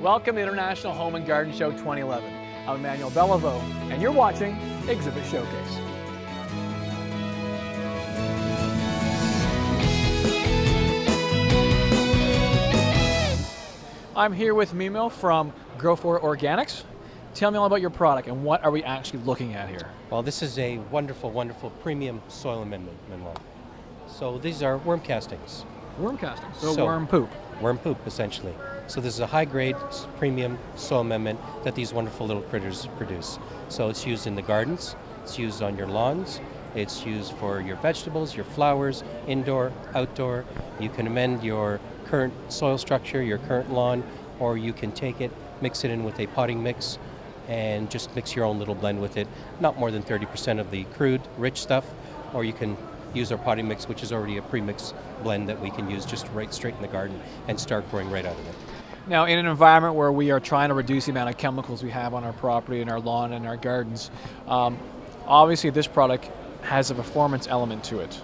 Welcome to International Home and Garden Show 2011. I'm Emmanuel Belliveau, and you're watching Exhibit Showcase. I'm here with Mimo from Gro4 Organics. Tell me all about your product and what are we actually looking at here? Well, this is a wonderful, wonderful premium soil amendment mineral. So these are worm castings. Worm castings. So, So- worm poop. Worm poop, essentially. So this is a high-grade premium soil amendment that these wonderful little critters produce. So it's used in the gardens, it's used on your lawns, it's used for your vegetables, your flowers, indoor, outdoor. You can amend your current soil structure, your current lawn, or you can take it, mix it in with a potting mix, and just mix your own little blend with it. Not more than 30% of the crude, rich stuff, or you can use our potting mix, which is already a pre-mix blend that we can use just right straight in the garden and start growing right out of it. Now, in an environment where we are trying to reduce the amount of chemicals we have on our property, and our lawn, and our gardens, um, obviously this product has a performance element to it.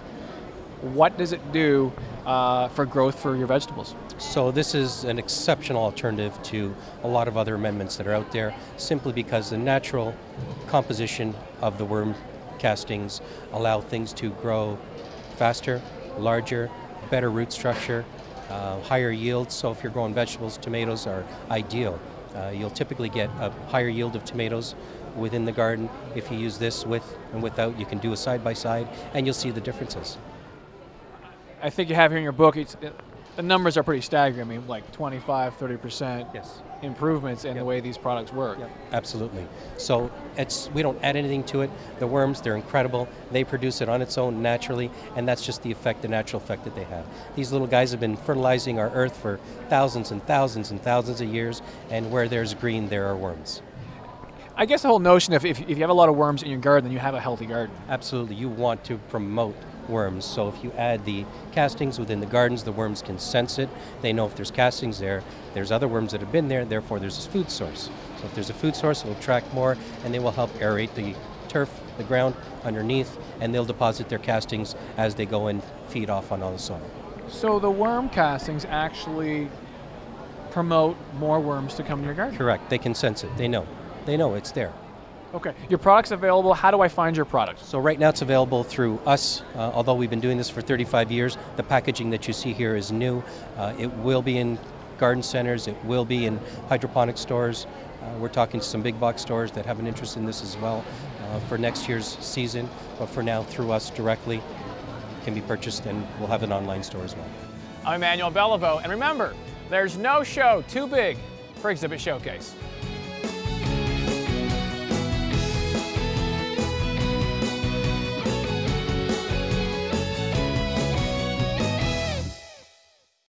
What does it do uh, for growth for your vegetables? So this is an exceptional alternative to a lot of other amendments that are out there, simply because the natural composition of the worm castings allow things to grow faster, larger, better root structure, uh, higher yields. So if you're growing vegetables, tomatoes are ideal. Uh, you'll typically get a higher yield of tomatoes within the garden if you use this with and without. You can do a side by side, and you'll see the differences. I think you have here in your book, it's, it, the numbers are pretty staggering. I mean, like 25, 30% Yes. improvements in the way these products work. Absolutely. So it's we don't add anything to it. The worms, they're incredible. They produce it on its own naturally, and that's just the effect, the natural effect that they have. These little guys have been fertilizing our earth for thousands and thousands and thousands of years, and where there's green, there are worms. I guess the whole notion of if, if you have a lot of worms in your garden, then you have a healthy garden. Absolutely. You want to promote worms. So if you add the castings within the gardens, the worms can sense it. They know if there's castings there, there's other worms that have been there, therefore there's a food source. So if there's a food source, it will attract more and they will help aerate the turf, the ground underneath, and they'll deposit their castings as they go and feed off on all the soil. So the worm castings actually promote more worms to come to your garden. Correct. They can sense it. They know. They know it's there. Okay. Your product's available. How do I find your product? So right now it's available through us. Uh, although we've been doing this for 35 years, the packaging that you see here is new. Uh, it will be in garden centers. It will be in hydroponic stores. Uh, we're talking to some big box stores that have an interest in this as well uh, for next year's season. But for now, through us directly, it can be purchased, and we'll have an online store as well. I'm Emmanuel Belliveau, and remember, there's no show too big for Exhibit Showcase.